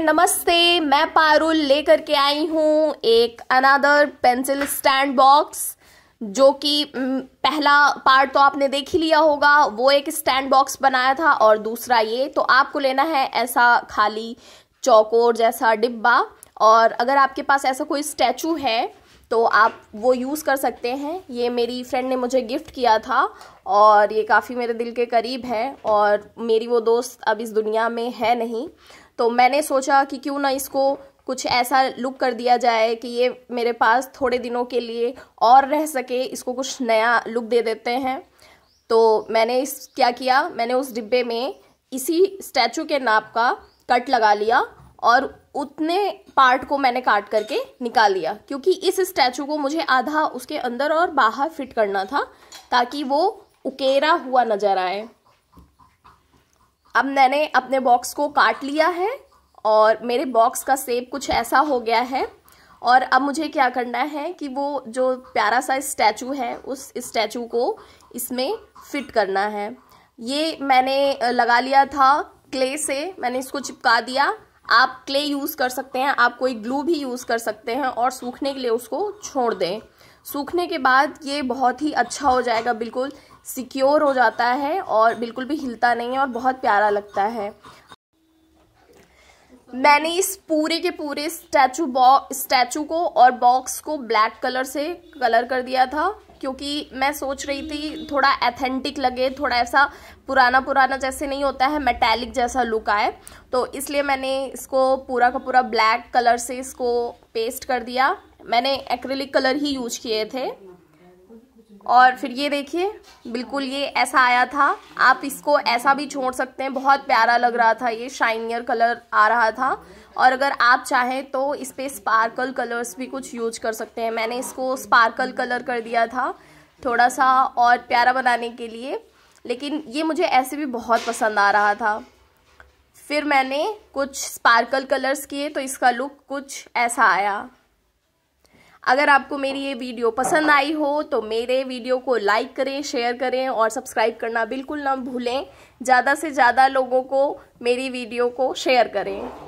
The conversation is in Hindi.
नमस्ते। मैं पारुल लेकर के आई हूँ एक अनादर पेंसिल स्टैंड बॉक्स जो कि पहला पार्ट तो आपने देख ही लिया होगा, वो एक स्टैंड बॉक्स बनाया था और दूसरा ये तो आपको लेना है ऐसा खाली चौकोर जैसा डिब्बा। और अगर आपके पास ऐसा कोई स्टैचू है तो आप वो यूज़ कर सकते हैं। ये मेरी फ्रेंड ने मुझे गिफ्ट किया था और ये काफ़ी मेरे दिल के करीब है और मेरी वो दोस्त अब इस दुनिया में है नहीं। तो मैंने सोचा कि क्यों ना इसको कुछ ऐसा लुक कर दिया जाए कि ये मेरे पास थोड़े दिनों के लिए और रह सके, इसको कुछ नया लुक दे देते हैं। तो मैंने इस क्या किया? मैंने उस डिब्बे में इसी स्टैचू के नाप का कट लगा लिया और उतने पार्ट को मैंने काट करके निकाल लिया, क्योंकि इस स्टैचू को मुझे आधा उसके अंदर और बाहर फिट करना था, ताकि वो उकेरा हुआ नज़र आए। अब मैंने अपने बॉक्स को काट लिया है, और मेरे बॉक्स का सेप कुछ ऐसा हो गया है, और अब मुझे क्या करना है कि वो जो प्यारा सा स्टैचू है, उस स्टैचू को इसमें फिट करना है। ये मैंने लगा लिया था क्ले से, मैंने इसको चिपका दिया आप क्ले यूज़ कर सकते हैं, आप कोई ग्लू भी यूज़ कर सकते हैं और सूखने के लिए उसको छोड़ दें। सूखने के बाद ये बहुत ही अच्छा हो जाएगा, बिल्कुल सिक्योर हो जाता है और बिल्कुल भी हिलता नहीं है और बहुत प्यारा लगता है। मैंने इस पूरे के पूरे स्टैचू बॉ स्टैचू को और बॉक्स को ब्लैक कलर से कलर कर दिया था। क्योंकि मैं सोच रही थी, थोड़ा एथेंटिक लगे, थोड़ा ऐसा पुराना पुराना जैसे नहीं होता है मेटेलिक जैसा लुक आए। तो इसलिए मैंने इसको पूरा का पूरा ब्लैक कलर से इसको पेस्ट कर दिया। मैंने एक्रेलिक कलर ही यूज़ किए थे। और फिर ये देखिए, बिल्कुल ये ऐसा आया था। आप इसको ऐसा भी छोड़ सकते हैं। बहुत प्यारा लग रहा था ये शाइनियर कलर आ रहा था। और अगर आप चाहें तो इस पर स्पार्कल कलर्स भी कुछ यूज़ कर सकते हैं। मैंने इसको स्पार्कल कलर कर दिया था थोड़ा सा और प्यारा बनाने के लिए। लेकिन ये मुझे ऐसे भी बहुत पसंद आ रहा था। फिर मैंने कुछ स्पार्कल कलर्स किए तो इसका लुक कुछ ऐसा आया। अगर आपको मेरी ये वीडियो पसंद आई हो तो मेरे वीडियो को लाइक करें शेयर करें और सब्सक्राइब करना बिल्कुल ना भूलें। ज़्यादा से ज़्यादा लोगों को मेरी वीडियो को शेयर करें।